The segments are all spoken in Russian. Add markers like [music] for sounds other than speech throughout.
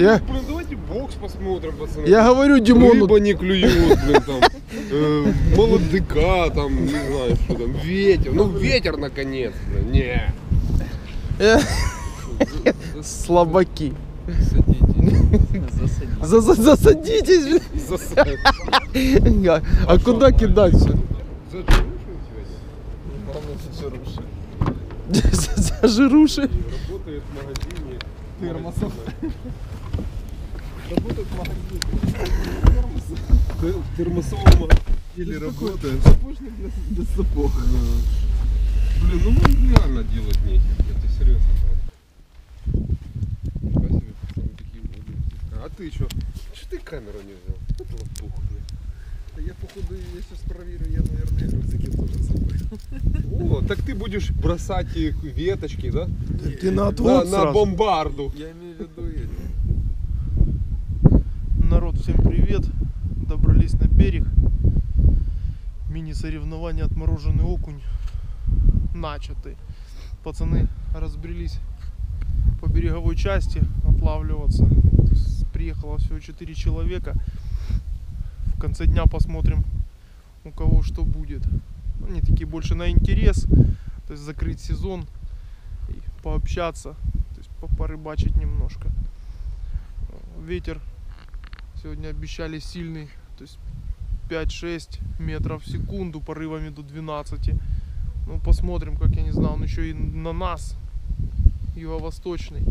Я- Блин, давайте бокс посмотрим, пацаны. Я говорю Димону, Рыба не клюет, блин, там. э, молодыка, там, не знаю, что там. Ветер. Ну, ветер, наконец. блин. Не. э, слабаки. За- за- Засадитесь. блин. А- А куда кидать все? Зажируши. Работает в магазине. Термосов. Работает в магазине. В термосовом деле работает. Сапожник для, сапог. Блин, ну ну, реально делать нехер. Я тебе серьезно говорю. Спасибо, пацаны, такие умные. А ты что? Что ты камеру не взял? Это вот пух, блин. Я походу, я сейчас проверю, я, наверное, рюкзаки тоже забыл. О, так ты будешь бросать их веточки, да? Ты на На, отвод на сразу. бомбарду. Я имею в виду эти. Народ, всем привет! Добрались на берег. Мини-соревнования «Отмороженный окунь» начаты. Пацаны разбрелись по береговой части отлавливаться. Приехало всего 4 человека. В конце дня посмотрим, у кого что будет. Они такие больше на интерес. То есть закрыть сезон и пообщаться. То есть по- порыбачить немножко. Ветер Сегодня обещали сильный, то есть 5-6 метров в секунду, порывами до 12. Ну, посмотрим, как я не знаю, он еще и на нас, юго-восточный.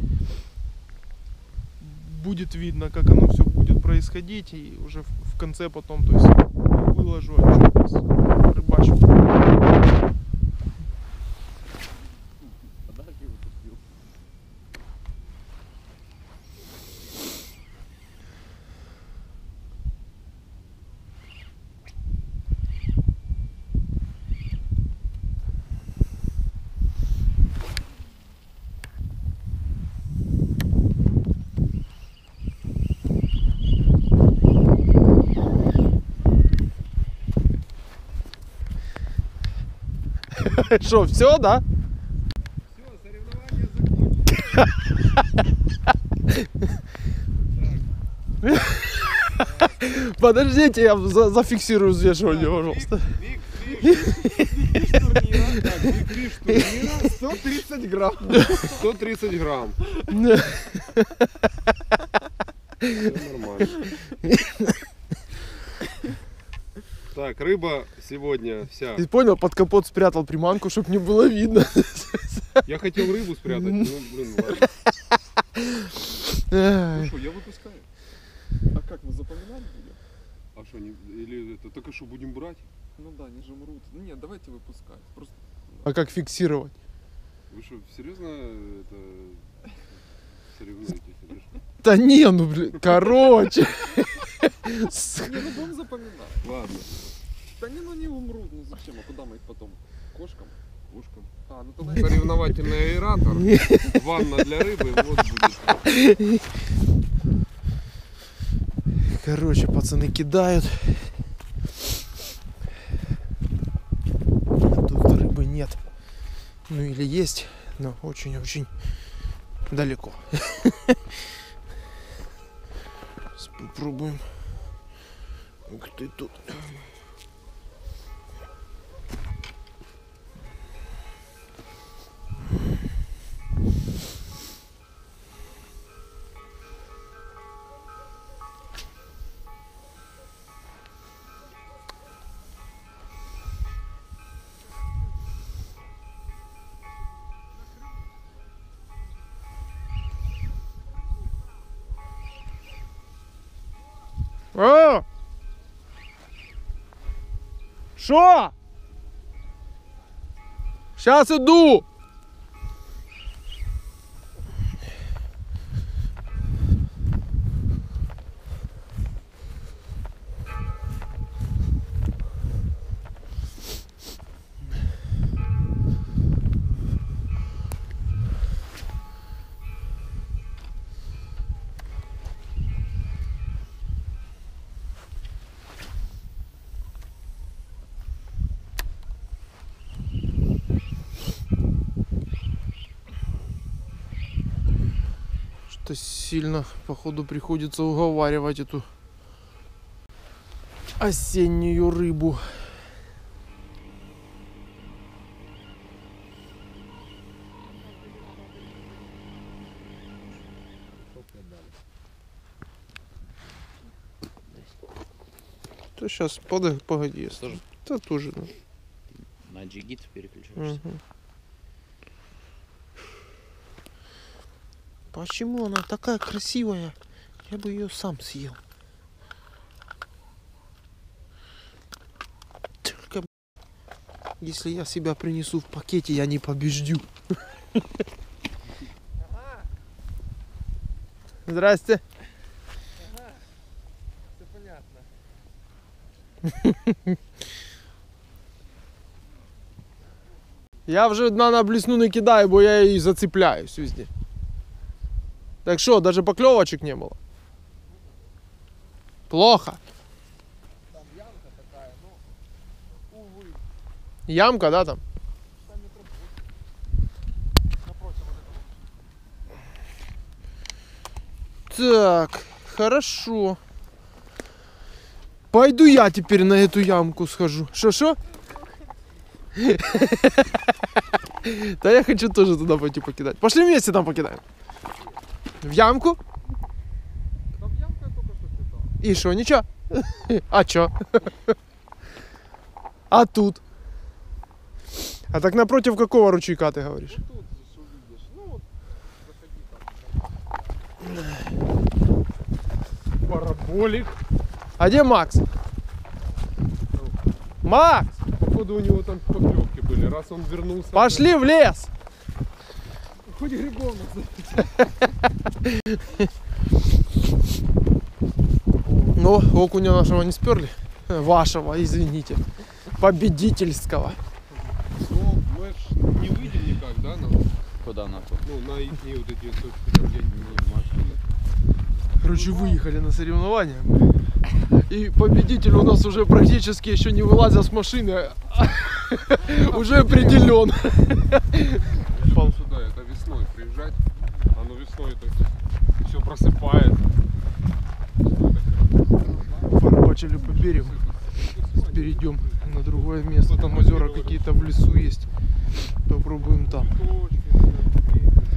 Будет видно, как оно все будет происходить, и уже в, конце потом, то есть выложу отчет с Что, все, да? Все, соревнования закончились. Подождите, я за- зафиксирую взвешивание, пожалуйста. Big fish турнира. Так, big fish турнира 130 грамм. 130 грамм. Все нормально. Так, рыба сегодня вся. Ты понял, под капот спрятал приманку, чтобы не было видно. Я хотел рыбу спрятать, ну блин, ладно. Ну что, я выпускаю. А как, мы запоминать будем? А что, не, или это только что будем брать? Ну да, они же мрут. Ну нет, давайте выпускать. Просто А как фиксировать? Вы что, серьезно это соревнуетесь? Да не, ну блин, короче. Не, ну будем запоминать. Ладно. Да не, ну не умрут, ну зачем? А куда мы их потом? Кошкам? Ушком. А, ну тогда Соревновательный аэратор. Ванна для рыбы. Вот будет. Короче, пацаны кидают. Тут рыбы нет. Ну или есть, но очень-очень далеко. Попробуем. Ух ты тут. О! Що? Сейчас иду. Сильно, походу, приходится уговаривать эту осеннюю рыбу. То сейчас, погоди, погоди. я Тоже? Да тоже, да. На джигит переключаешься. Мгм. Почему она такая красивая? Я бы ее сам съел. Только, если я себя принесу в пакете, я не побеждю. Здрасте. Все понятно. [laughs] Я вже на блесну не кидаю, бо я її зацепляюсь везде. Так що, даже поклевочек не было? Плохо. Там ямка такая, ну, увы. Ямка, да, там? Так, хорошо. Пойду я теперь на эту ямку схожу. Что-что? [laughs] Да я хочу тоже туда пойти покидать. Пошли вместе там покидаем. В ямку? Там ямка я только что кидал. И что, ничего? [laughs] А чё? [laughs] А тут? А так напротив какого ручейка ты говоришь? Вот тут здесь увидишь. Ну вот, заходи там. Параболик. А где Макс? Макс, Походу у него там поклевки были. Раз он вернулся. пошли в лес. Хоть грибов Ну, окуня нашего не сперли. Вашего, извините. Победительского. Ну, мы ж не выйдем никак, да? На, Куда нахуй? ну, на их вот эти точки, там, где не машины. Короче, выехали на соревнования. И победитель у нас уже практически еще не вылазя с машины, [laughs] уже определен. Я люблю сюда, это весной приезжать. Оно весной это все просыпает. Порыбачили по берегу. Перейдем на другое место. Там озера какие-то в лесу есть. Попробуем там.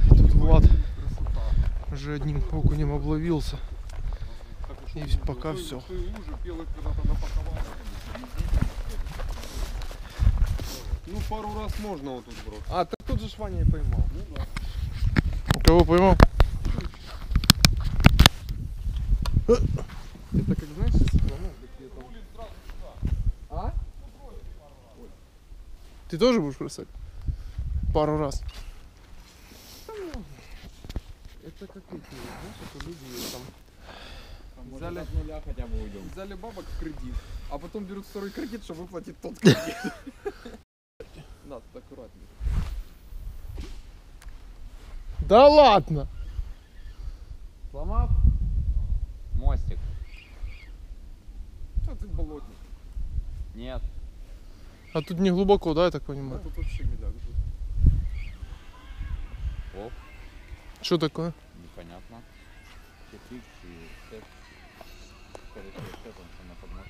Тут Влад уже одним окунем обловился. И пока напаковал. Ну, пару раз можно вот тут бросить. А, так тут же Ваня и поймал. Ну да. Кого поймал? Это как, знаешь, ну, там... А? Ты тоже будешь бросать? Пару раз. Это как эти, знаешь, это люди там Взяли Взяли- нуля хотя бы уйдем. взяли бабок в кредит, а потом берут второй кредит, чтобы выплатить тот [laughs] кредит. [laughs] Надо аккуратнее. Да ладно! Сломал? Мостик. А ты болотник. Нет. А тут не глубоко, да, я так А понимаю? тут вообще медляк. Оп, Что такое? непонятно. И. Скорее всего, на.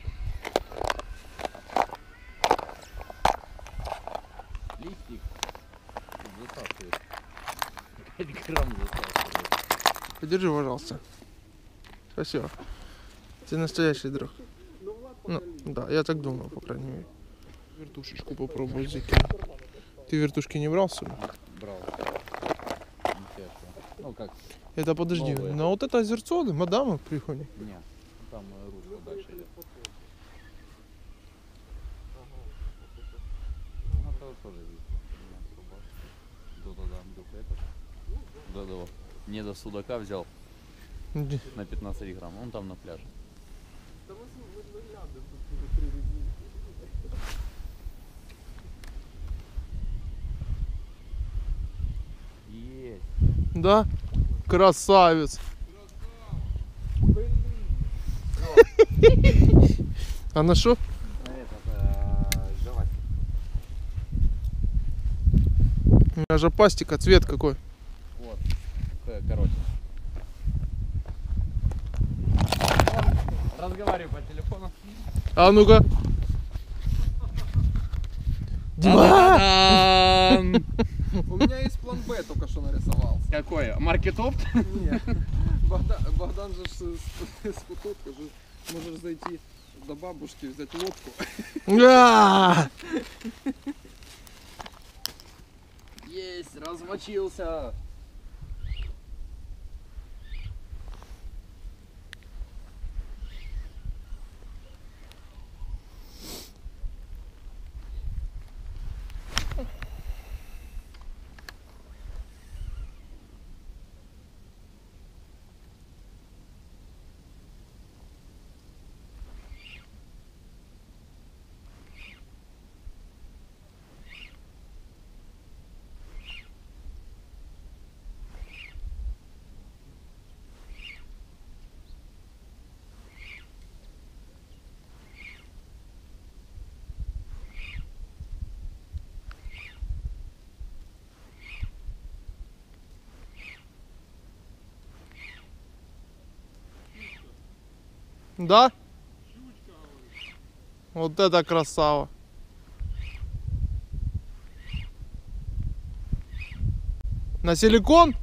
Листик. 5 грамм. Подержи, пожалуйста. Спасибо. Ты настоящий друг. Ну, да, я так думаю, по крайней мере. Вертушечку попробую закинуть. Ты вертушки не брал с собой? Брал. Ну как? Это подожди, Новые. на вот это озерцо, да, мадама приходит. Не. Там э, русло дальше идет. Ну, это тоже особо. Да-да-да, Андрюха, этот. Да-да. Не до судака взял Где? на 15 грамм. Он там на пляже. Есть. Да? Красавец. А на что? У меня же пластика, цвет какой. Э, Коротин. Разговариваю по телефону. А ну-ка. Дима! У меня есть план Б только что нарисовал. Какой? Маркетопт? Нет. Богдан, же с, с же можешь зайти до бабушки, взять лодку. А! Есть, размочился. Да? Вот это красава. На силикон?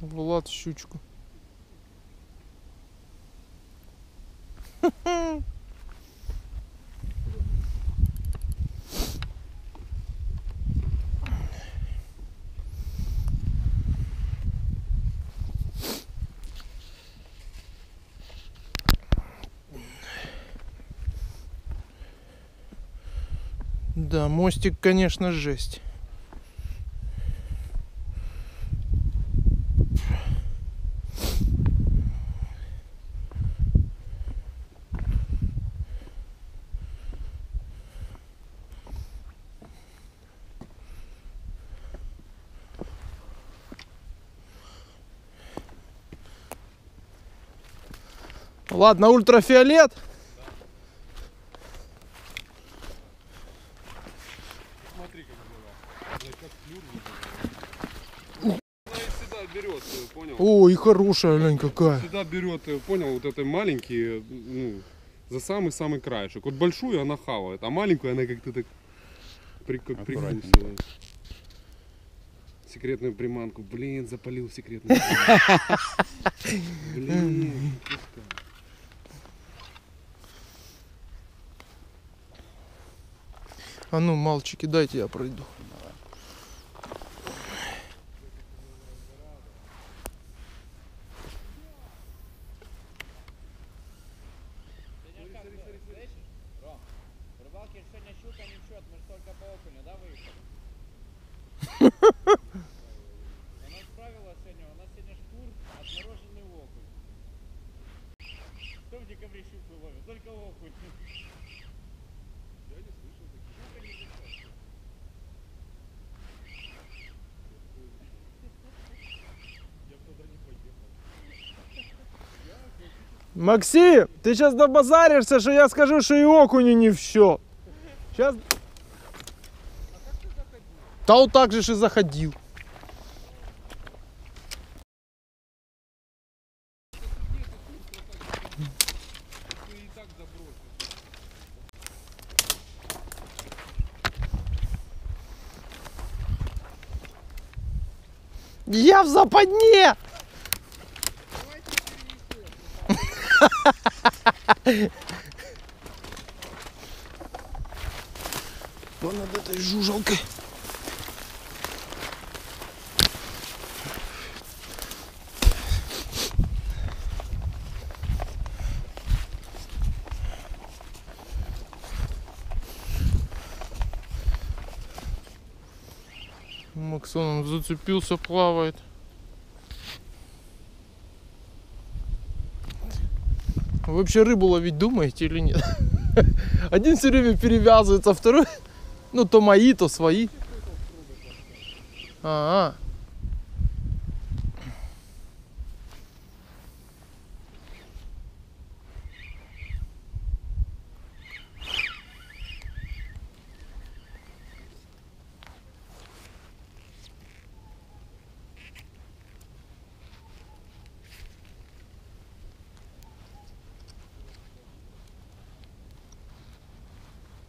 Вот. Влад щучку. Да, мостик, конечно, жесть. Ладно, ультрафиолет. Она всегда берет, понял? Ой, хорошая, глянь, какая. Всегда берет, э, понял, вот это маленькие, ну, за самый-самый краешек. Вот большую она хавает, а маленькую она как-то так при, как прикусила. Секретную приманку. Блин, запалил секретную приманку. [laughs] Блин, А ну, мальчики, дайте я пройду. Рыбалки сегодня щука не в счет, мы же только по окуню, да, выехали? Она справилась сегодня, у нас сегодня штур, отмороженный окунь. Кто в декабре щуку ловит? Только окунь. Я не слышал таких. Щука не в счет. Максим, ты сейчас добазаришься, что я скажу, что и окуни не в счет. Сейчас... Да вот так же и заходил. Я в западне! Вон над этой жужелкой. Максон он зацепился, плавает. Вообще рыбу ловить думаете или нет? [laughs] Один все время перевязывается, второй, ну то мои, то свои. А,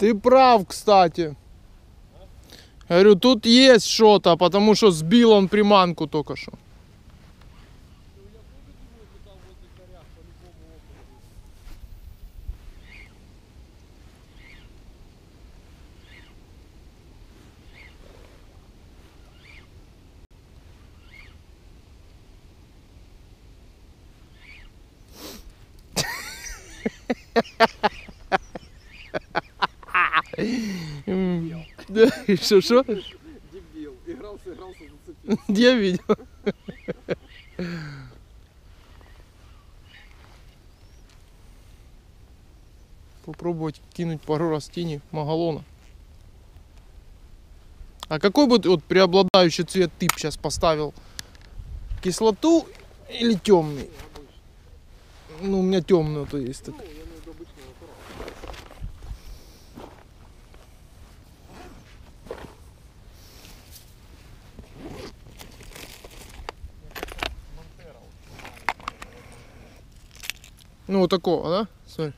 Ты прав, кстати. Говорю, тут есть что-то, потому что сбил он приманку только что. М, [laughs] Да, что, что? Дебил. Игрался, игрался, зацепил. Я видел. Попробовать кинуть пару раз тени магалона. А какой бы вот преобладающий цвет ты сейчас поставил? Кислоту или темный? Ну, у меня темный то есть. так. Ну, я имею в виду обычный натурал. Ну, вот такого, да? Смотри.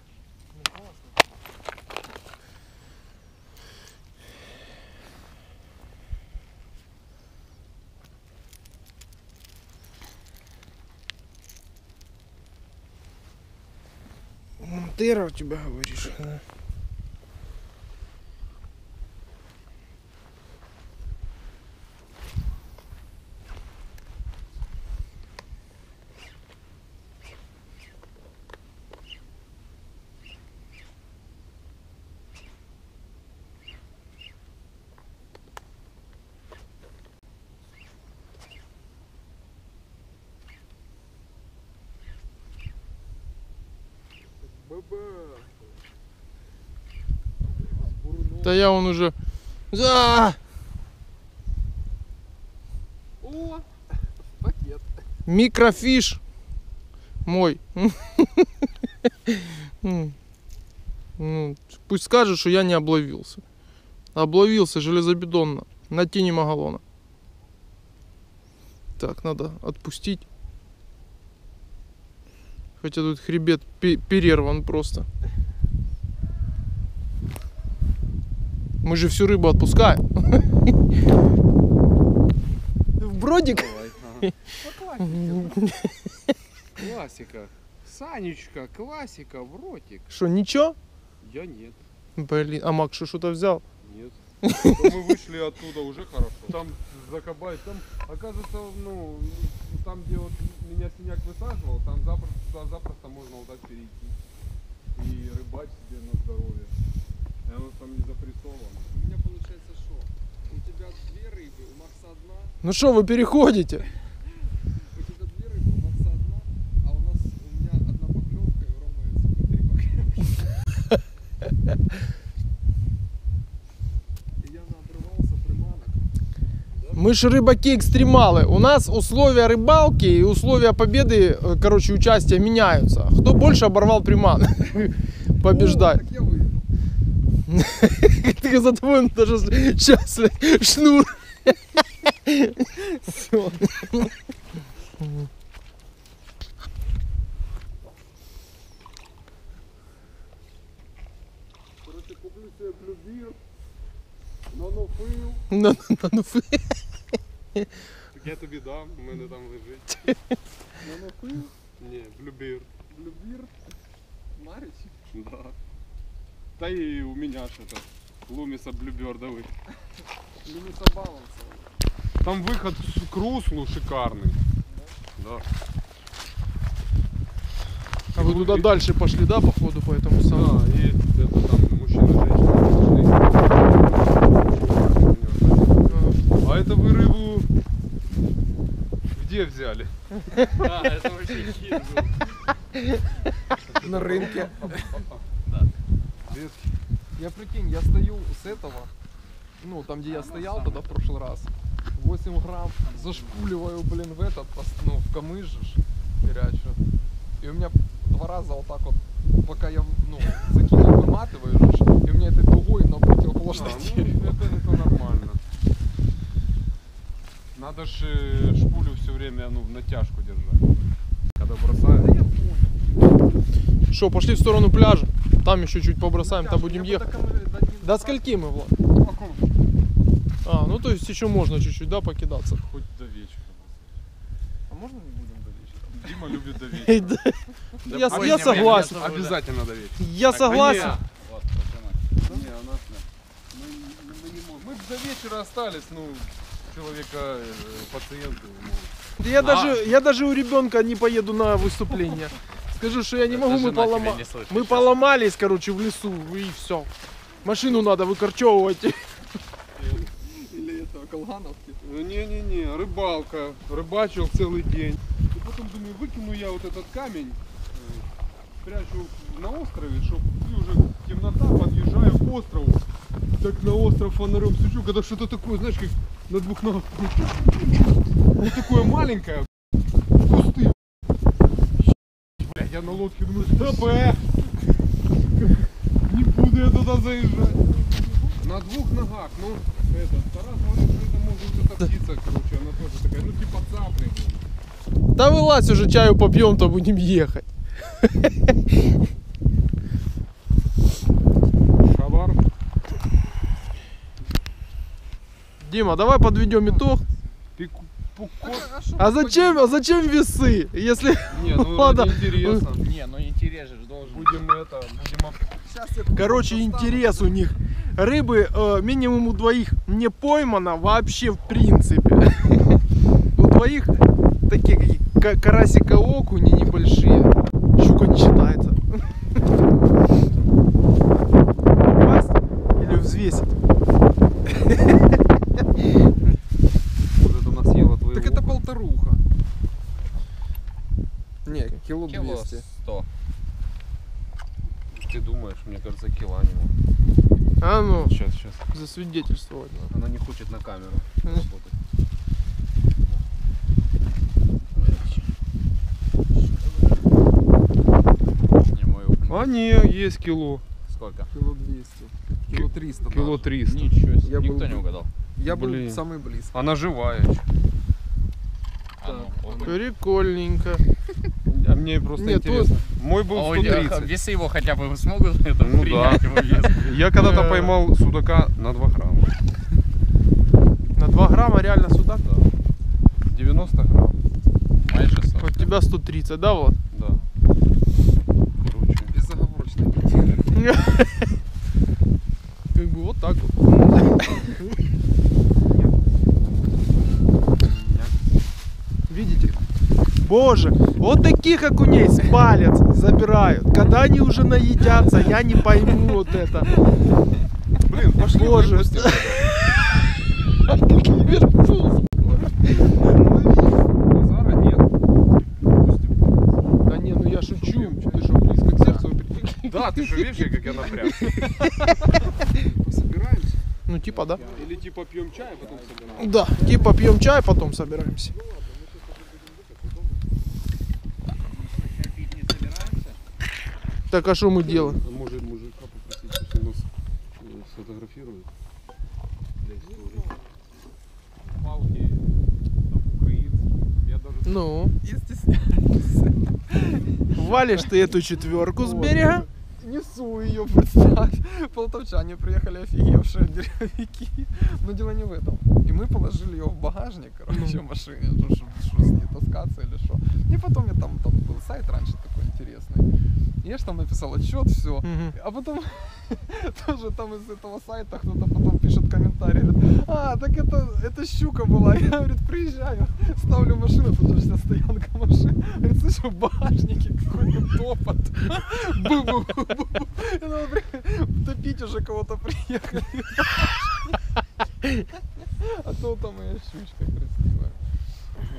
Монтера у тебя говоришь? да? Да я он уже... За! О, пакет. Микрофиш мой. Ну, пусть скажет, что я не обловился. Обловился железобетонно на тени Магалона. Так, надо отпустить. Хотя тут хребет пе- перерван просто. Мы же всю рыбу отпускаем. В бродик. Классика. Санечка, классика, в ротик. Что, ничего? Я нет. Блин, а Макс что, что-то взял? Нет. Мы вышли оттуда уже хорошо. Там закабай, там, оказывается, ну, там, где вот меня синяк высаживал, там запросто, туда запросто можно вот так перейти. И рыбать себе на здоровье. И оно там не запрессовано. У меня получается что? У тебя две рыбы, у Макса одна. Ну что, вы переходите? [laughs] У тебя две рыбы, у Макса одна. А у нас, у меня одна поклевка, и у Ромы, сука, три поклевки. [laughs] И я наотрывался приманок. Мы же рыбаки-экстремалы. У нас условия рыбалки и условия победы, э, короче, участия меняются. Кто больше оборвал приман, [laughs] побеждает. так [laughs] за тобой даже сейчас шнур. [laughs] Короче, куплю себе блюбир, нанофил. Ну, ну, ну, фу. Так я тобі дам, у мене там лежить. Нанофил, Ні, блюбір. блюбир, Марич. Да. Та і у меня ж это. Лумиса блюбердовый. Лимита баланса. Там выход к руслу шикарный. Да. А вы туда дальше пошли, да, походу, по этому Да, самому? и это там где взяли? Да, это вообще хит был. на рынке. Я прикинь, я стою с этого, ну, там, где я стоял тогда в прошлый раз, 8 грамм, зашпуливаю, блин, в этот, ну, в камыш же ж, херячу. И у меня два раза вот так вот, пока я, ну, закинул, ж, и у меня этой дугой на А, противоположное ну, это нормально. Надо же э, шпулю все время ну, в натяжку держать. Когда бросаешь. Что, пошли в сторону пляжа? Там еще чуть побросаем, там будем Я ехать. до камы- до- До скольки мы, Влад? А, ну то есть еще можно чуть-чуть, да, покидаться. Хоть до вечера. А можно не будем до вечера? Дима любит до вечера. Я, я согласен. Обязательно до вечера. Я согласен. Вот, пацаны. Не, у нас Мы, мы, мы не можем. Мы б до вечера остались, ну, человека, э, пациенты. ну. Я даже, я даже у ребенка не поеду на выступление. Скажу, что я не могу, мы, полома- мы поломались, короче, в лесу, и все. Машину надо выкорчевывать. Или это, колгановки? Ну, Не-не-не, рыбалка. Рыбачил целый день. И потом думаю, выкину я вот этот камень, э, спрячу на острове, чтобы уже темнота, подъезжаю к острову. Так на остров фонарем сижу, когда что-то такое, знаешь, как на двух ногах. Вот такое маленькое, кусты. Блядь, я на лодке думаю, э! Не буду я туда заезжать. На двух ногах, ну, это, Тарас говорит, что это может эта птица, короче, она тоже такая, ну, типа цапли. Да вылазь уже чаю попьем, то будем ехать. Дима, давай подведем итог. А зачем, а зачем весы? Если Не, ну Ладно. ради интереса. Не, ну интерес же должен. Будем это, будем... Короче, интерес у них. Рыбы э, минимум у двоих не поймано вообще в принципе. [laughs] У двоих такие карасика окуни небольшие. Щука не считается. Упасть или взвесить? Может, она съела твою Так это полторуха. Не, кило Кило 200. 100. Ты думаешь, мне кажется, кила не А ну, Сейчас, сейчас. засвидетельствовать. надо. Она не хочет на камеру работать. А не, есть кило. Сколько? Кило 200. Кило 300. Кило даже. 300. Ничего себе. Я Никто был- не угадал. Я был Блин. самый близкий. Она живая. А, ну. Прикольненько. [laughs] А мне просто Нет, интересно. Мой был А у тебя 130. весы его хотя бы смогут это Ну принять да. его вес? Я когда-то поймал судака на 2 грамма. На 2 грамма реально сюда? Да. 90 грамм. Майже 100. У тебя 130, да, Влад? Да. Короче. Безоговорочный. [laughs] Как бы вот так вот. [laughs] Боже, вот таких окуней с палец забирают. Когда они уже наедятся, я не пойму вот это. Блин, пошли Боже. Вернулся. Да не, ну я шучу. Ты что, близко к сердцу? Да, ты же видишь, как я. Собираемся? Ну типа, да? Или типа пьем чай, а потом собираем. Да, типа пьем чай, потом собираемся. Так а что мы делаем? А может мужика попросить, пусть он нас э, сфотографирует. Палки Ну, валишь ты эту четверку с берега. Несу ее, представь. Полтавчане приехали офигевшие деревики. Но дело не в этом. И мы положили ее в багажник, короче, в машине, что, что, что с ней таскаться или что. И потом я там, там был сайт раньше такой интересный. И я же там написал отчет, все. Мгм. А потом [laughs] тоже там из этого сайта кто-то потом пишет комментарий, говорит, а, так это, это щука была. [laughs] Я, говорит, приезжаю, ставлю машину, тут же вся стоянка машин. Говорит, слышу, в багажнике какой-то топот. И надо топить уже кого-то приехали. [laughs] А то там моя щучка красивая.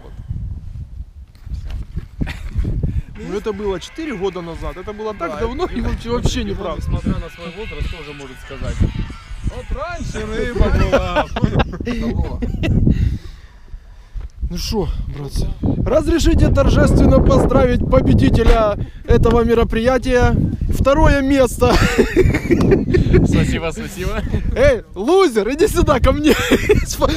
Вот. Всё. Ну это было 4 года назад, это было так Да, давно и вообще, вообще И он, неправда. Несмотря на свой возраст, тоже может сказать. Вот раньше [laughs] рыба была. Ну что, братцы, разрешите торжественно поздравить победителя этого мероприятия. Второе место. Спасибо, спасибо. Эй, лузер, иди сюда ко мне. Сфо-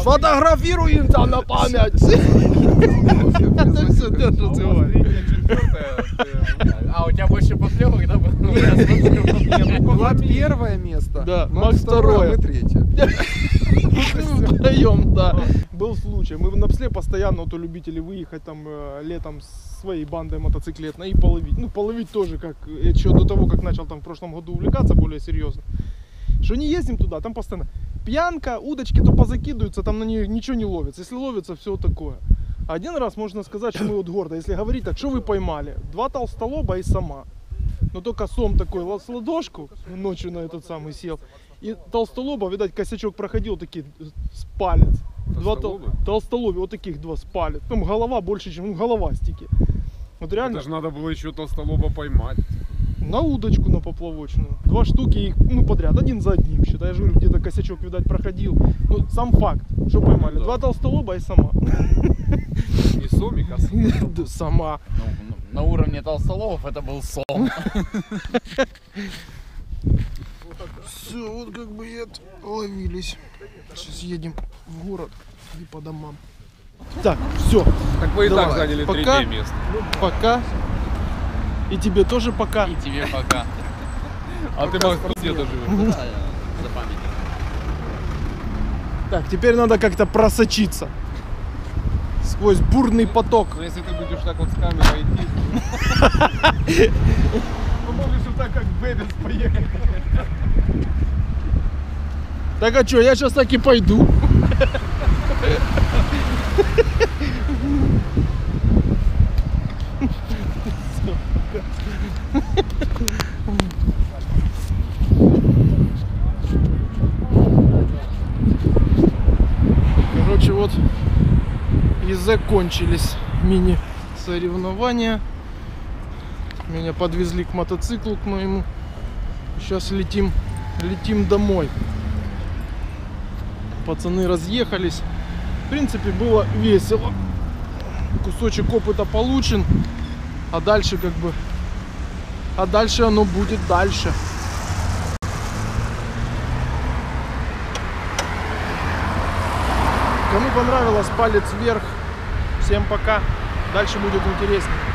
Сфотографируем там на память. Это все держится. А, у тебя больше поклевок, да? было? Я смотрю. Влад первое место. Да, Макс второе, мы третье. [laughs] Вдвоем, да. Был случай. Мы на псле постоянно вот у любителей выехать там э, летом с своей бандой мотоциклетной и половить. Ну, половить тоже, как э, еще до того, как начал там в прошлом году увлекаться более серьезно. Что не ездим туда, там постоянно пьянка, удочки то позакидываются, там на нее ничего не ловится. Если ловится, все такое. Один раз можно сказать, что мы вот гордо, если говорить так, что вы поймали? Два толстолоба и сама. Но только сом такой с ладошку ночью на этот самый сел. И толстолоба, видать, косячок проходил такие э, с палец. Два тол- толстолобы, вот таких два с палец. Там голова больше, чем ну, головастики. Вот реально Это же надо было еще толстолоба поймать. на удочку на поплавочную. Два штуки их, ну, подряд, один за одним, считай. Я же говорю, где-то косячок, видать, проходил. Ну, сам факт, что поймали. Да. Два толстолоба и сама. Не сомик, а сом. [laughs] Да, Сама. На уровне толстолобов это был сом. [laughs] Все, вот как бы и ловились. Сейчас едем в город и по домам. Так, все, Так вы и так заняли пока. третье место. пока. И тебе тоже пока. И тебе пока. [laughs] А ты, Макс, тут где-то живешь? За память. Так, теперь надо как-то просочиться сквозь бурный поток. Ну, если ты будешь так вот с камерой идти, Можешь вот так, как Бэббис поехать. Так а что, я сейчас так и пойду. Короче, вот и закончились мини-соревнования. Меня подвезли к мотоциклу к моему. Сейчас летим, летим домой. Пацаны разъехались. В принципе, было весело. Кусочек опыта получен. А дальше как бы... А дальше оно будет дальше. Кому понравилось, палец вверх. Всем пока. Дальше будет интереснее.